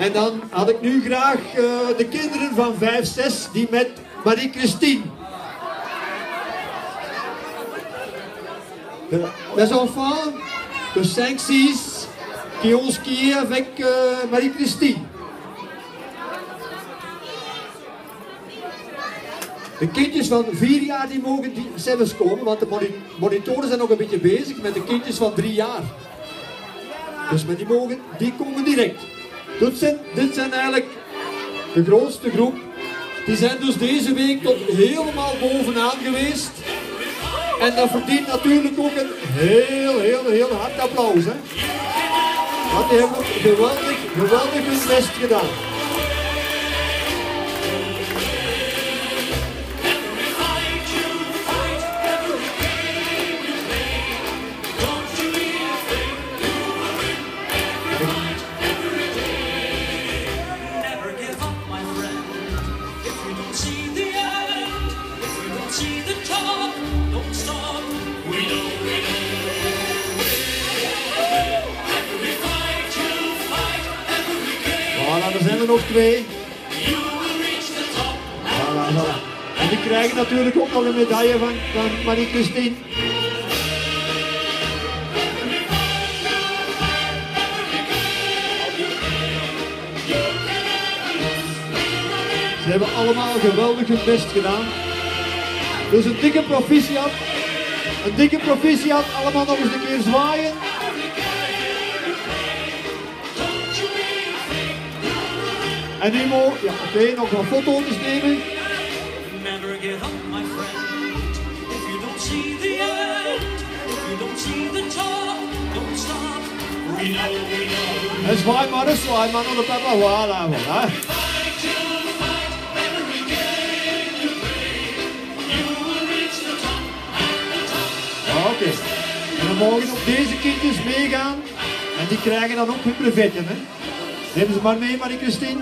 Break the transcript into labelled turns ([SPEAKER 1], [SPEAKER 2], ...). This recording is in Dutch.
[SPEAKER 1] En dan had ik nu graag eh, de kinderen van 5, 6 die met Marie-Christine. Les enfants de 5, 6 qui ont skié avec euh, Marie-Christine. De kindjes van 4 jaar die mogen zelfs komen, want de moni- monitoren zijn nog een beetje bezig met de kindjes van 3 jaar. Dus maar die mogen, die komen direct. Dit zijn, dit zijn eigenlijk de grootste groep. Die zijn dus deze week tot helemaal bovenaan geweest. En dat verdient natuurlijk ook een heel, heel, heel hard applaus. Hè? Want die hebben geweldig, geweldig hun best gedaan. Voilà, er zijn er nog twee. En die krijgen natuurlijk ook nog een medaille van, van Marie-Christine. Ze hebben allemaal geweldig hun best gedaan. Dus een dikke proficiat. Een dikke proficiat. Allemaal nog eens een keer zwaaien. En nu mo, ja oké, nog wat foto's nemen.
[SPEAKER 2] Never give up, my friend. If you don't see the end, if you don't see the top, don't stop. We know, we know.
[SPEAKER 1] En zwaai maar eens, zwaai maar naar de papa. Voilà,
[SPEAKER 2] top.
[SPEAKER 1] Ja, Oké. En dan mogen ook deze kindjes meegaan. En die krijgen dan ook hun brevetten. Hè. Neem ze maar mee, Marie-Christine.